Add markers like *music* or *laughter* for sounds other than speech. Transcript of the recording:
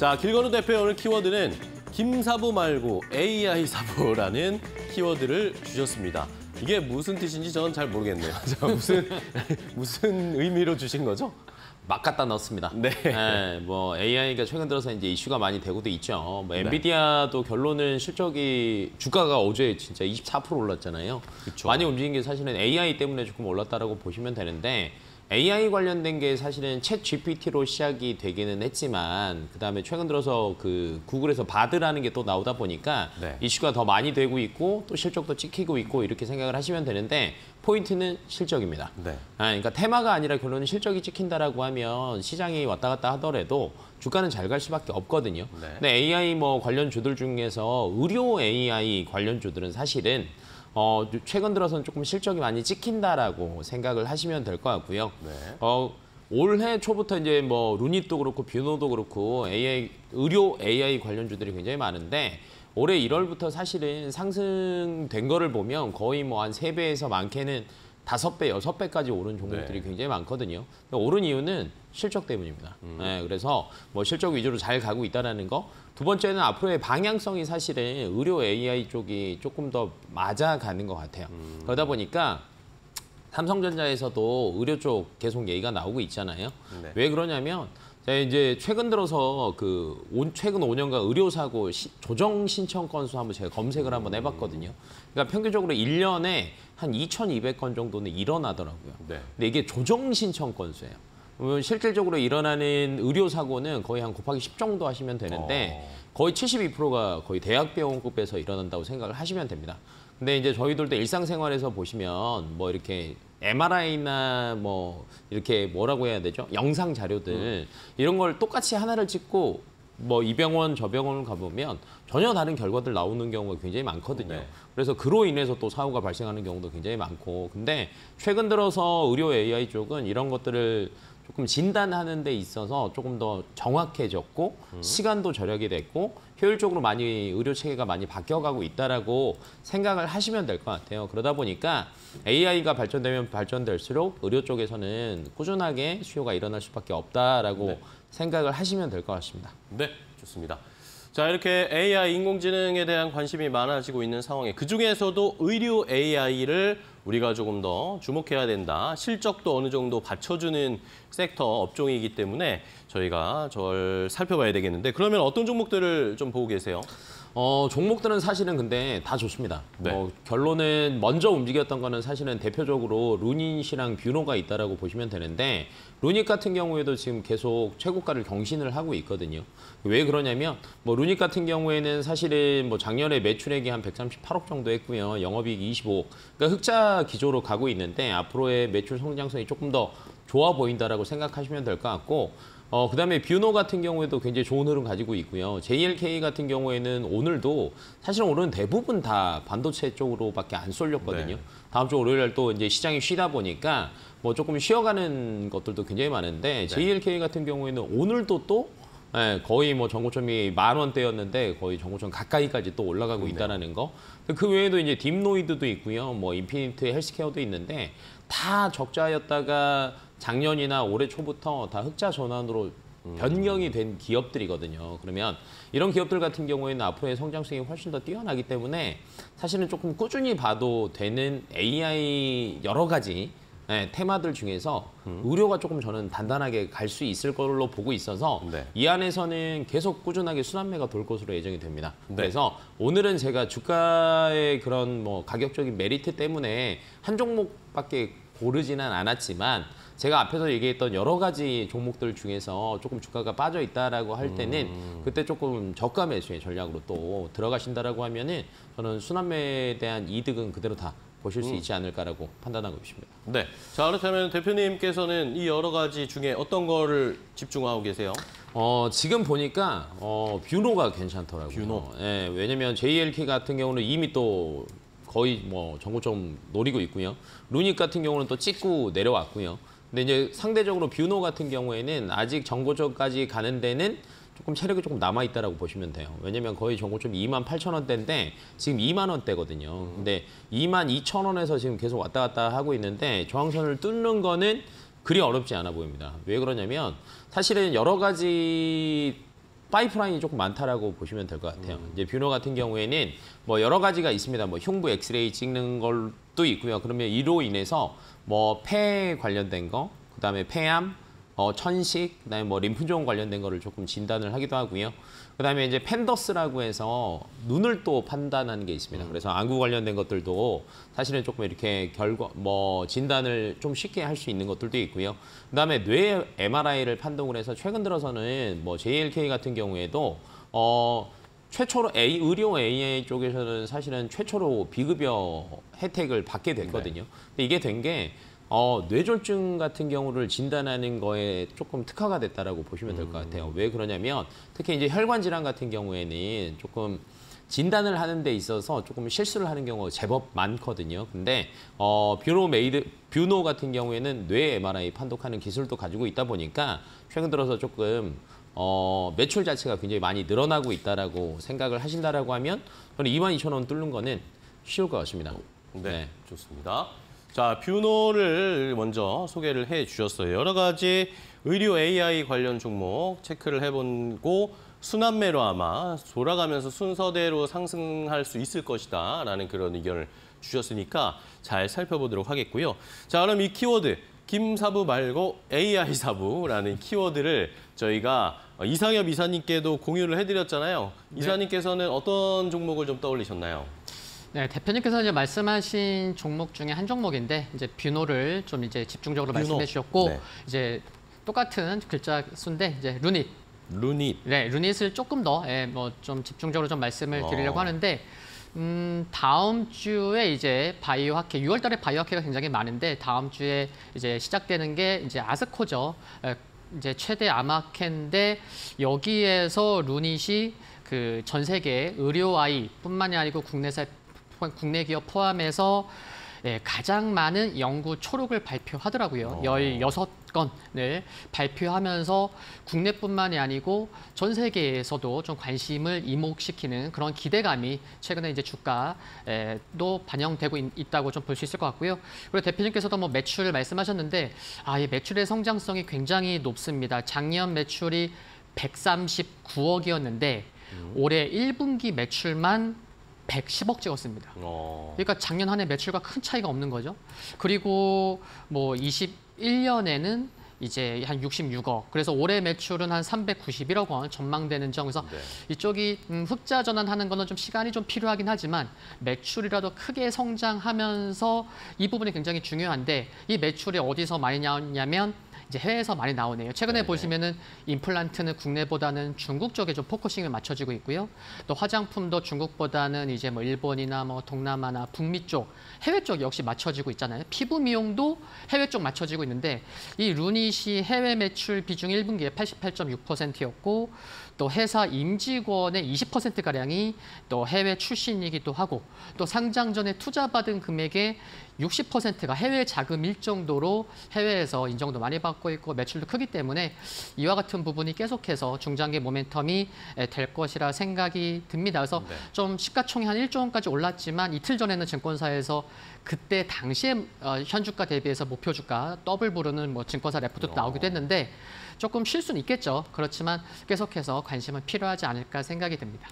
자, 길건우 대표의 오늘 키워드는 김사부 말고 AI 사부라는 키워드를 주셨습니다. 이게 무슨 뜻인지 저는 잘 모르겠네요. *laughs* 자, 무슨 무슨 의미로 주신 거죠? 막 갖다 넣었습니다. 네. 뭐 AI가 최근 들어서 이제 이슈가 많이 되고도 있죠. 뭐 엔비디아도 결론은 실적이 주가가 어제 진짜 24% 올랐잖아요. 그쵸. 많이 움직인 게 사실은 AI 때문에 조금 올랐다라고 보시면 되는데 AI 관련된 게 사실은 챗 GPT로 시작이 되기는 했지만 그다음에 최근 들어서 그 구글에서 바드라는 게 또 나오다 보니까 네. 이슈가 더 많이 되고 있고 또 실적도 찍히고 있고 이렇게 생각을 하시면 되는데 포인트는 실적입니다. 네. 아, 그러니까 테마가 아니라 결론은 실적이 찍힌다라고 하면 시장이 왔다 갔다 하더라도 주가는 잘 갈 수밖에 없거든요. 네. 근데 AI 뭐 관련 주들 중에서 의료 AI 관련 주들은 사실은 어, 최근 들어서는 조금 실적이 많이 찍힌다라고 생각을 하시면 될 것 같고요. 네. 어, 올해 초부터 이제 뭐 루닛도 그렇고 뷰노도 그렇고 AI 의료 AI 관련주들이 굉장히 많은데 올해 1월부터 사실은 상승된 거를 보면 거의 뭐한 세배에서 많게는 다섯 배 여섯 배까지 오른 종목들이 네. 굉장히 많거든요. 오른 이유는 실적 때문입니다. 네, 그래서 뭐 실적 위주로 잘 가고 있다라는 거. 두 번째는 앞으로의 방향성이 사실은 의료 AI 쪽이 조금 더 맞아가는 것 같아요. 그러다 보니까 삼성전자에서도 의료 쪽 계속 얘기가 나오고 있잖아요. 네. 왜 그러냐면 제가 이제 최근 들어서 그 온- 최근 5년간 의료 사고 시- 조정 신청 건수 한번 제가 검색을 한번 해봤거든요. 그러니까 평균적으로 1년에 한 2,200건 정도는 일어나더라고요. 네. 근데 이게 조정 신청 건수예요. 그러면 실질적으로 일어나는 의료 사고는 거의 한 곱하기 10 정도 하시면 되는데 어. 거의 72%가 거의 대학병원급에서 일어난다고 생각을 하시면 됩니다. 근데 이제 저희들도 일상생활에서 보시면 뭐 이렇게 MRI나 뭐 이렇게 뭐라고 해야 되죠? 영상 자료들 이런 걸 똑같이 하나를 찍고 뭐 이 병원 저 병원을 가보면 전혀 다른 결과들 나오는 경우가 굉장히 많거든요. 네. 그래서 그로 인해서 또 사고가 발생하는 경우도 굉장히 많고 근데 최근 들어서 의료 AI 쪽은 이런 것들을 조금 진단하는 데 있어서 조금 더 정확해졌고 시간도 절약이 됐고 효율적으로 많이 의료 체계가 많이 바뀌어가고 있다라고 생각을 하시면 될 것 같아요. 그러다 보니까 AI가 발전되면 발전될수록 의료 쪽에서는 꾸준하게 수요가 일어날 수밖에 없다라고 네. 생각을 하시면 될 것 같습니다. 네, 좋습니다. 자, 이렇게 AI 인공지능에 대한 관심이 많아지고 있는 상황에 그중에서도 의료 AI를 우리가 조금 더 주목해야 된다. 실적도 어느 정도 받쳐주는 섹터 업종이기 때문에 저희가 저를 살펴봐야 되겠는데 그러면 어떤 종목들을 좀 보고 계세요? 어, 종목들은 사실은 근데 다 좋습니다. 네. 뭐, 결론은 먼저 움직였던 거는 사실은 대표적으로 루닛이랑 뷰노가 있다라고 보시면 되는데 루닛 같은 경우에도 지금 계속 최고가를 경신을 하고 있거든요. 왜 그러냐면 뭐 루닛 같은 경우에는 사실은 뭐 작년에 매출액이 한 138억 정도 했고요. 영업이익 25억. 그러니까 흑자 기조로 가고 있는데 앞으로의 매출 성장성이 조금 더 좋아 보인다라고 생각하시면 될 것 같고 어, 그다음에 뷰노 같은 경우에도 굉장히 좋은 흐름 가지고 있고요. JLK 같은 경우에는 오늘도 사실 오늘은 대부분 다 반도체 쪽으로밖에 안 쏠렸거든요. 네. 다음 주 월요일 날또 이제 시장이 쉬다 보니까 뭐 조금 쉬어가는 것들도 굉장히 많은데 JLK 같은 경우에는 오늘도 또 예, 거의 뭐 전고점이 만 원대였는데 거의 전고점 가까이까지 또 올라가고 있다라는 거. 그 외에도 이제 딥노이드도 있고요. 뭐 인피니트 헬스케어도 있는데 다 적자였다가 작년이나 올해 초부터 다 흑자 전환으로 변경이 된 기업들이거든요. 그러면 이런 기업들 같은 경우에는 앞으로의 성장성이 훨씬 더 뛰어나기 때문에 사실은 조금 꾸준히 봐도 되는 AI 여러 가지 예, 테마들 중에서 의료가 조금 저는 단단하게 갈 수 있을 걸로 보고 있어서 네. 이 안에서는 계속 꾸준하게 순환매가 돌 것으로 예정이 됩니다. 네. 그래서 오늘은 제가 주가의 그런 뭐 가격적인 메리트 때문에 한 종목밖에 고르지는 않았지만 제가 앞에서 얘기했던 여러 가지 종목들 중에서 조금 주가가 빠져 있다라고 할 때는 그때 조금 저가 매수의 전략으로 또 들어가신다라고 하면은 저는 순환매에 대한 이득은 그대로 다 보실 수 있지 않을까라고 판단하고 있습니다. 네. 자, 그렇다면 대표님께서는 이 여러 가지 중에 어떤 거를 집중하고 계세요? 어, 지금 보니까 어, 뷰노가 괜찮더라고요. 뷰노. 예, 왜냐면 JLK 같은 경우는 이미 또 거의 뭐 전고점 노리고 있고요. 루닛 같은 경우는 또 찍고 내려왔고요. 근데 이제 상대적으로 뷰노 같은 경우에는 아직 전고점까지 가는 데는 조금 체력이 조금 남아 있다라고 보시면 돼요. 왜냐면 거의 전고점 2만 8천 원대인데 지금 2만 원대거든요. 근데 2만 2천 원에서 지금 계속 왔다 갔다 하고 있는데 저항선을 뚫는 거는 그리 어렵지 않아 보입니다. 왜 그러냐면 사실은 여러 가지 파이프라인이 조금 많다라고 보시면 될 것 같아요. 이제 뷰노 같은 경우에는 뭐 여러 가지가 있습니다. 뭐 흉부 엑스레이 찍는 것도 있고요. 그러면 이로 인해서 뭐 폐 관련된 거, 그다음에 폐암, 어, 천식, 그다음에 뭐 림프종 관련된 거를 조금 진단을 하기도 하고요. 그다음에 이제 펜더스라고 해서 눈을 또 판단하는 게 있습니다. 그래서 안구 관련된 것들도 사실은 조금 이렇게 결과 뭐 진단을 좀 쉽게 할 수 있는 것들도 있고요. 그다음에 뇌 MRI를 판독을 해서 최근 들어서는 뭐 JLK 같은 경우에도 어 최초로 A, 의료 AI 쪽에서는 사실은 최초로 비급여 혜택을 받게 됐거든요. 근데 이게 된게 어, 뇌졸중 같은 경우를 진단하는 거에 조금 특화가 됐다라고 보시면 될 것 같아요. 왜 그러냐면 특히 이제 혈관 질환 같은 경우에는 조금 진단을 하는 데 있어서 조금 실수를 하는 경우가 제법 많거든요. 근데 어, 뷰노메드 뷰노 같은 경우에는 뇌 MRI 판독하는 기술도 가지고 있다 보니까 최근 들어서 조금 어, 매출 자체가 굉장히 많이 늘어나고 있다라고 생각을 하신다라고 하면 저는 22,000원 뚫는 거는 쉬울 것 같습니다. 네, 좋습니다. 자, 뷰노를 먼저 소개를 해 주셨어요. 여러 가지 의료 AI 관련 종목 체크를 해보고 순환매로 아마 돌아가면서 순서대로 상승할 수 있을 것이다 라는 그런 의견을 주셨으니까 잘 살펴보도록 하겠고요. 자, 그럼 이 키워드 김사부 말고 AI 사부라는 키워드를 저희가 이상엽 이사님께도 공유를 해드렸잖아요. 이사님께서는 어떤 종목을 좀 떠올리셨나요? 네, 대표님께서 이제 말씀하신 종목 중에 한 종목인데 이제 뷰노를 좀 이제 집중적으로 뷰노. 말씀해 주셨고 네. 이제 똑같은 글자 수인데 이제 루닛. 루닛. 네, 루닛을 조금 더 뭐 좀 집중적으로 좀 말씀을 드리려고 어. 하는데 음, 다음 주에 이제 바이오 학회 6월 달에 바이오 학회가 굉장히 많은데 다음 주에 이제 시작되는 게 이제 아스코죠. 에, 이제 최대 암학회인데 여기에서 루닛이 그 전 세계 의료 아이뿐만이 아니고 국내사 국내 기업 포함해서 예, 가장 많은 연구 초록을 발표하더라고요. 어. 16건을 발표하면서 국내뿐만이 아니고 전 세계에서도 좀 관심을 이목시키는 그런 기대감이 최근에 이제 주가도 반영되고 있, 다고 좀 볼 수 있을 것 같고요. 그리고 대표님께서도 뭐 매출을 말씀하셨는데 아, 이 매출의 성장성이 굉장히 높습니다. 작년 매출이 139억이었는데 올해 1분기 매출만 110억 찍었습니다. 어. 그러니까 작년 한 해 매출과 큰 차이가 없는 거죠. 그리고 뭐 21년에는 이제 한 66억. 그래서 올해 매출은 한 391억 원 전망되는 점에서 네. 이쪽이 음, 흑자 전환하는 거는 좀 시간이 좀 필요하긴 하지만 매출이라도 크게 성장하면서 이 부분이 굉장히 중요한데 이 매출이 어디서 많이 나오냐면 이제 해외에서 많이 나오네요. 최근에 네네. 보시면은 임플란트는 국내보다는 중국 쪽에 좀 focusing을 맞춰지고 있고요. 또 화장품도 중국보다는 이제 뭐 일본이나 뭐 동남아나 북미 쪽, 해외 쪽 역시 맞춰지고 있잖아요. 피부 미용도 해외 쪽 맞춰지고 있는데 이 루닛이 해외 매출 비중 1분기에 88.6%였고 또 회사 임직원의 20% 가량이 또 해외 출신이기도 하고 또 상장 전에 투자받은 금액의 60%가 해외 자금일 정도로 해외에서 인정도 많이 받고 있고 매출도 크기 때문에 이와 같은 부분이 계속해서 중장기 모멘텀이 에, 될 것이라 생각이 듭니다. 그래서 네. 좀 시가총이 한 1조 원까지 올랐지만 이틀 전에는 증권사에서 그때 당시에 어, 현주가 대비해서 목표 주가 더블 부르는 뭐 증권사 레포트도 나오기도 했는데 조금 쉴 수는 있겠죠. 그렇지만 계속해서 관심은 필요하지 않을까 생각이 듭니다.